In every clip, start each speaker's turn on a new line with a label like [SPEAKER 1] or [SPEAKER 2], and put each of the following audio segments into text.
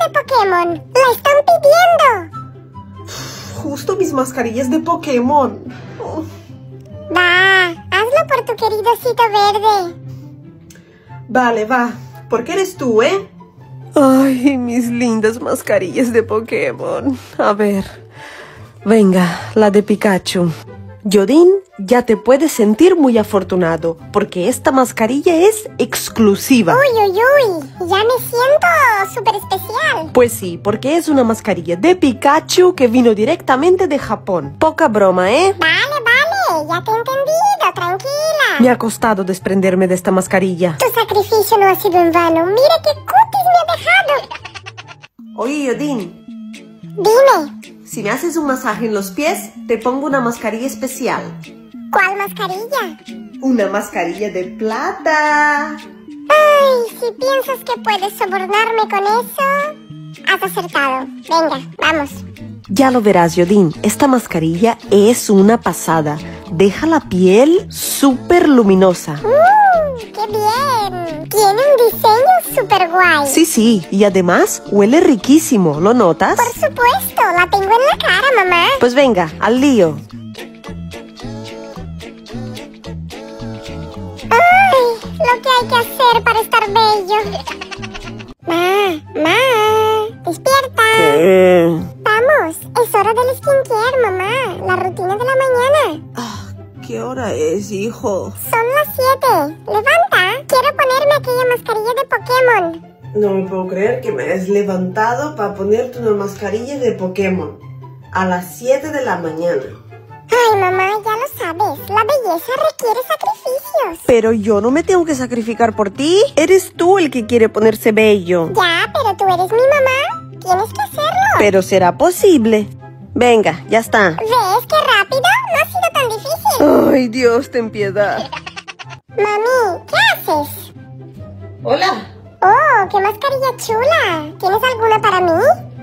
[SPEAKER 1] de Pokémon. La están pidiendo.
[SPEAKER 2] Justo mis mascarillas de Pokémon.
[SPEAKER 1] Va, hazlo por tu querido osito verde.
[SPEAKER 2] Vale, va. Porque eres tú, ¿eh? Ay, mis lindas mascarillas de Pokémon. A ver. Venga, la de Pikachu. Yodin, ya te puedes sentir muy afortunado, porque esta mascarilla es exclusiva.
[SPEAKER 1] Uy, uy, uy, ya me siento súper especial.
[SPEAKER 2] Pues sí, porque es una mascarilla de Pikachu que vino directamente de Japón. Poca broma, ¿eh?
[SPEAKER 1] Vale, vale, ya te he entendido, tranquila.
[SPEAKER 2] Me ha costado desprenderme de esta mascarilla.
[SPEAKER 1] Tu sacrificio no ha sido en vano. Mira qué cutis me ha dejado.
[SPEAKER 2] Oye, Yodin,
[SPEAKER 1] Dime,
[SPEAKER 2] si me haces un masaje en los pies, te pongo una mascarilla especial.
[SPEAKER 1] ¿cuál mascarilla?
[SPEAKER 2] Una mascarilla de plata.
[SPEAKER 1] Ay, si piensas que puedes sobornarme con eso, has acertado. Venga, vamos.
[SPEAKER 2] Ya lo verás, Yodin. Esta mascarilla es una pasada. Deja la piel súper luminosa.
[SPEAKER 1] ¡Uh! Tiene un diseño súper guay.
[SPEAKER 2] Sí, sí. Y además huele riquísimo. ¿Lo notas?
[SPEAKER 1] Por supuesto, la tengo en la cara, mamá.
[SPEAKER 2] Pues venga, al lío.
[SPEAKER 1] Ay, lo que hay que hacer para estar bello. Ma, ma, despierta. Vamos, es hora del skincare, mamá. La rutina de la mañana.
[SPEAKER 2] Ah, ¿Qué hora es, hijo?
[SPEAKER 1] Son las 7. Levanta. Mascarilla de Pokémon.
[SPEAKER 2] No me puedo creer que me hayas levantado para ponerte una mascarilla de Pokémon. A las 7 de la mañana.
[SPEAKER 1] Ay, mamá, ya lo sabes. La belleza requiere sacrificios.
[SPEAKER 2] Pero yo no me tengo que sacrificar por ti. Eres tú el que quiere ponerse bello.
[SPEAKER 1] Ya, pero tú eres mi mamá. Tienes que hacerlo.
[SPEAKER 2] Pero será posible. Venga, ya está.
[SPEAKER 1] ¿Ves qué rápido? No ha sido tan difícil.
[SPEAKER 2] Ay, Dios, ten piedad.
[SPEAKER 1] Mami, ¿qué haces?
[SPEAKER 2] Hola.
[SPEAKER 1] Oh, qué mascarilla chula. ¿Tienes alguna para mí?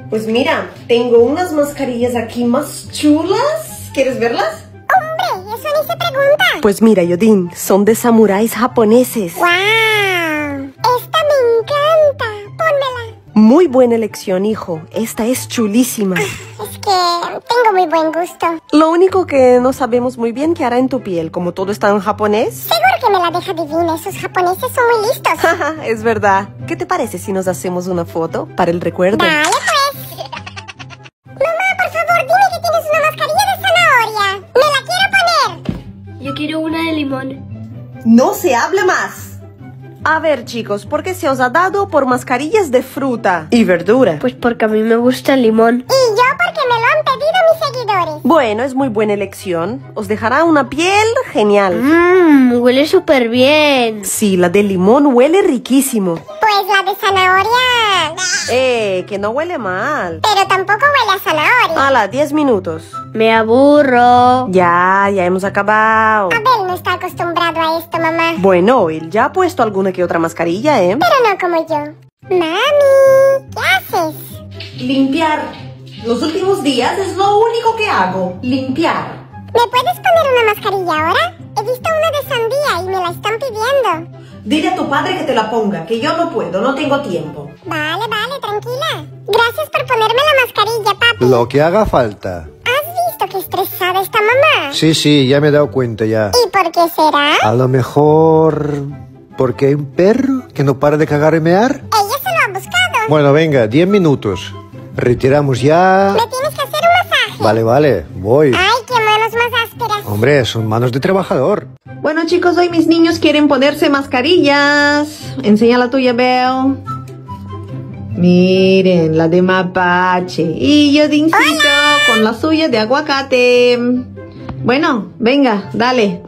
[SPEAKER 2] Pues mira, tengo unas mascarillas aquí más chulas. ¿Quieres verlas?
[SPEAKER 1] Hombre, eso ni se pregunta.
[SPEAKER 2] Pues mira, Yodin, son de samuráis japoneses.
[SPEAKER 1] ¡Wow! Esta me encanta. Pónmela.
[SPEAKER 2] Muy buena elección, hijo. Esta es chulísima.
[SPEAKER 1] Es que tengo muy buen gusto.
[SPEAKER 2] Lo único que no sabemos muy bien qué hará en tu piel, como todo está en japonés.
[SPEAKER 1] Seguro que me la deja divina. Esos japoneses son muy listos.
[SPEAKER 2] es verdad. ¿Qué te parece si nos hacemos una foto para el recuerdo?
[SPEAKER 1] Dale, pues. Mamá, por favor, dime que tienes una mascarilla de zanahoria. Me la quiero poner.
[SPEAKER 3] Yo quiero una de limón.
[SPEAKER 2] No se hable más. A ver, chicos, ¿por qué se os ha dado por mascarillas de fruta y verdura?
[SPEAKER 3] Pues porque a mí me gusta el limón.
[SPEAKER 1] Y
[SPEAKER 2] Bueno, es muy buena elección. Os dejará una piel genial.
[SPEAKER 3] Mmm, huele súper bien.
[SPEAKER 2] Sí, la de limón huele riquísimo.
[SPEAKER 1] Pues la de zanahoria...
[SPEAKER 2] Eh, que no huele mal.
[SPEAKER 1] Pero tampoco huele a zanahoria.
[SPEAKER 2] Hala, 10 minutos.
[SPEAKER 3] Me aburro.
[SPEAKER 2] Ya, ya hemos acabado.
[SPEAKER 1] Abel no está acostumbrado a esto, mamá.
[SPEAKER 2] Bueno, él ya ha puesto alguna que otra mascarilla, ¿eh?
[SPEAKER 1] Pero no como yo. Mami, ¿qué haces?
[SPEAKER 2] Limpiar. Los últimos días es lo único que hago. Limpiar.
[SPEAKER 1] ¿Me puedes poner una mascarilla ahora? He visto una de sandía y me la están pidiendo.
[SPEAKER 2] Dile a tu padre que te la ponga, que yo no puedo, no tengo tiempo.
[SPEAKER 1] Vale, vale, tranquila. Gracias por ponerme la mascarilla, papi.
[SPEAKER 4] Lo que haga falta.
[SPEAKER 1] ¿Has visto qué estresada está mamá?
[SPEAKER 4] Sí, sí, ya me he dado cuenta ya.
[SPEAKER 1] ¿Y por qué será?
[SPEAKER 4] A lo mejor... Porque hay un perro que no para de cagar y mear.
[SPEAKER 1] Ella se lo ha buscado.
[SPEAKER 4] Bueno, venga, 10 minutos. Retiramos ya.
[SPEAKER 1] Me tienes que hacer un masaje.
[SPEAKER 4] Vale, vale, voy.
[SPEAKER 1] Ay, qué manos más ásperas.
[SPEAKER 4] Hombre, son manos de trabajador.
[SPEAKER 2] Bueno, chicos, hoy mis niños quieren ponerse mascarillas. Enseña la tuya, Beo. Miren, la de mapache. Y yo Dincito con la suya de aguacate. Bueno, venga, dale.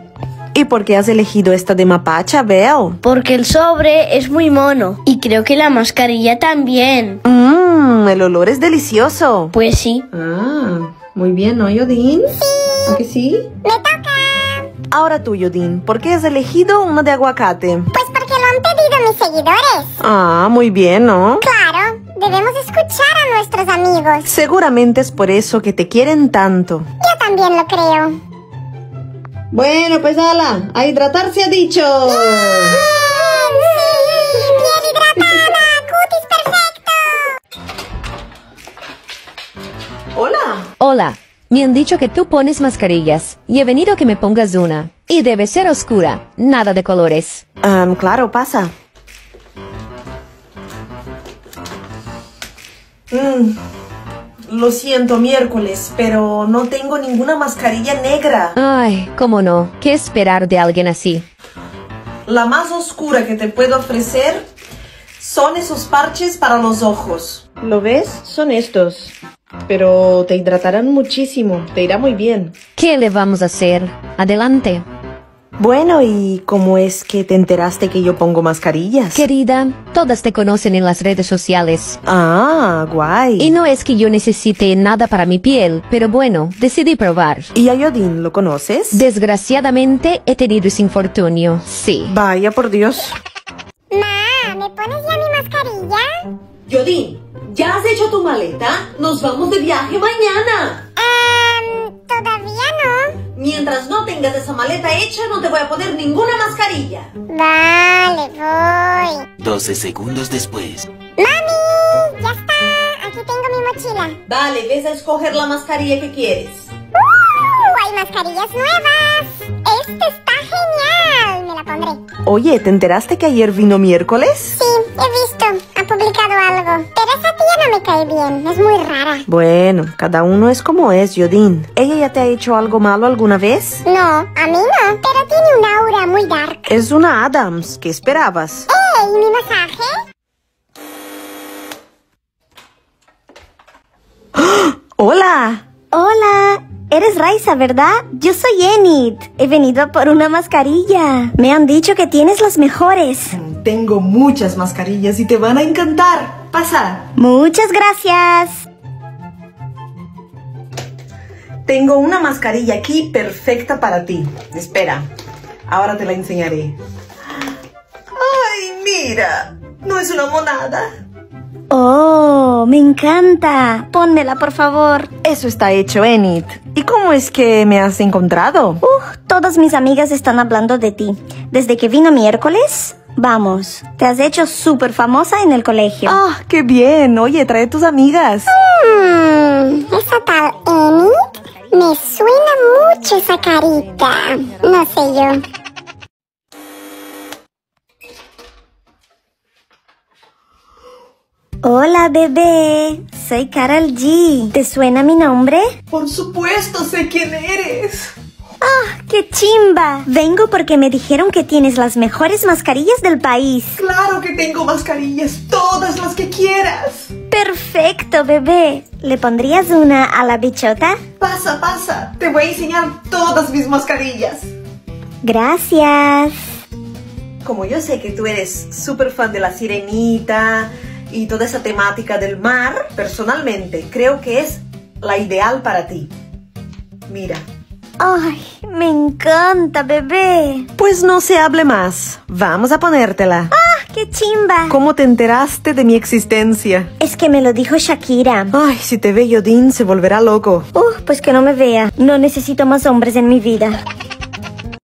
[SPEAKER 2] ¿Y por qué has elegido esta de mapacha, Beo?
[SPEAKER 3] Porque el sobre es muy mono. Y creo que la mascarilla también.
[SPEAKER 2] Mmm, el olor es delicioso.
[SPEAKER 3] Pues sí.
[SPEAKER 2] Ah, muy bien, ¿no, Yodin? ¿A que sí?
[SPEAKER 1] Me toca.
[SPEAKER 2] Ahora tú, Yodin, ¿por qué has elegido una de aguacate?
[SPEAKER 1] Pues porque lo han pedido mis seguidores.
[SPEAKER 2] Ah, muy bien, ¿no?
[SPEAKER 1] Claro, debemos escuchar a nuestros amigos.
[SPEAKER 2] Seguramente es por eso que te quieren tanto.
[SPEAKER 1] Yo también lo creo.
[SPEAKER 2] Bueno, pues ala, a hidratarse ha dicho.
[SPEAKER 1] ¡Hola!
[SPEAKER 5] Hola. Me han dicho que tú pones mascarillas y he venido que me pongas una. Y debe ser oscura, nada de colores.
[SPEAKER 2] Um, claro, pasa. Mm lo siento, miércoles, pero no tengo ninguna mascarilla negra.
[SPEAKER 5] Ay, cómo no, ¿qué esperar de alguien así?
[SPEAKER 2] La más oscura que te puedo ofrecer son esos parches para los ojos. ¿Lo ves? Son estos. Pero te hidratarán muchísimo, te irá muy bien.
[SPEAKER 5] ¿Qué le vamos a hacer? Adelante.
[SPEAKER 2] Bueno, ¿y cómo es que te enteraste que yo pongo mascarillas?
[SPEAKER 5] Querida, todas te conocen en las redes sociales.
[SPEAKER 2] Ah, guay.
[SPEAKER 5] Y no es que yo necesite nada para mi piel, pero bueno, decidí probar.
[SPEAKER 2] ¿Y a Yodin lo conoces?
[SPEAKER 5] Desgraciadamente he tenido ese infortunio, sí.
[SPEAKER 2] Vaya por Dios.
[SPEAKER 1] Ma, ¿me pones ya mi mascarilla?
[SPEAKER 2] Yodin, ¿ya has hecho tu maleta? Nos vamos de viaje mañana.
[SPEAKER 1] Um, todavía no.
[SPEAKER 2] Mientras no tengas esa maleta hecha, no te voy a poner ninguna mascarilla.
[SPEAKER 1] Vale, voy.
[SPEAKER 6] 12 segundos después.
[SPEAKER 1] ¡Mami! ¡Ya está! Aquí tengo mi mochila.
[SPEAKER 2] Vale, ves a escoger la mascarilla que quieres.
[SPEAKER 1] ¡Uh! ¡Hay mascarillas nuevas! ¡Esta está genial! Me la pondré.
[SPEAKER 2] Oye, ¿te enteraste que ayer vino miércoles?
[SPEAKER 1] Sí, he visto. Publicado algo. Pero esa tía no me cae bien. Es muy rara.
[SPEAKER 2] Bueno, cada uno es como es, Yodin. ¿Ella ya te ha hecho algo malo alguna vez?
[SPEAKER 1] No, a mí no. Pero tiene un aura muy dark.
[SPEAKER 2] Es una Adams. ¿Qué esperabas?
[SPEAKER 1] ¡Ey! ¿Mi masaje?
[SPEAKER 2] ¡Hola!
[SPEAKER 7] Hola, eres Raisa, ¿verdad? Yo soy Enid. He venido por una mascarilla. Me han dicho que tienes las mejores.
[SPEAKER 2] Tengo muchas mascarillas y te van a encantar. Pasa.
[SPEAKER 7] Muchas gracias.
[SPEAKER 2] Tengo una mascarilla aquí perfecta para ti. Espera, ahora te la enseñaré. ¡Ay, mira! ¿No es una monada?
[SPEAKER 7] Oh, me encanta. Pónmela, por favor.
[SPEAKER 2] Eso está hecho, Enid. ¿Y cómo es que me has encontrado?
[SPEAKER 7] Uh, todas mis amigas están hablando de ti. Desde que vino miércoles, vamos, te has hecho súper famosa en el colegio.
[SPEAKER 2] ¡Ah, qué bien! Oye, trae tus amigas.
[SPEAKER 1] Hmm, esa tal Enid me suena mucho esa carita. No sé yo.
[SPEAKER 7] Hola, bebé. Soy Carol G. ¿Te suena mi nombre?
[SPEAKER 2] Por supuesto, sé quién eres.
[SPEAKER 7] ¡Ah, qué chimba! Vengo porque me dijeron que tienes las mejores mascarillas del país.
[SPEAKER 2] Claro que tengo mascarillas, todas las que quieras.
[SPEAKER 7] Perfecto, bebé. ¿Le pondrías una a la bichota?
[SPEAKER 2] Pasa, pasa. Te voy a enseñar todas mis mascarillas.
[SPEAKER 7] Gracias.
[SPEAKER 2] Como yo sé que tú eres súper fan de la sirenita y toda esa temática del mar, personalmente creo que es la ideal para ti. Mira.
[SPEAKER 7] Ay, me encanta, bebé.
[SPEAKER 2] Pues no se hable más. Vamos a ponértela.
[SPEAKER 7] ¡Ah, qué chimba!
[SPEAKER 2] ¿Cómo te enteraste de mi existencia?
[SPEAKER 7] Es que me lo dijo Shakira.
[SPEAKER 2] Ay, si te ve Yodin se volverá loco.
[SPEAKER 7] Uh, pues que no me vea. No necesito más hombres en mi vida.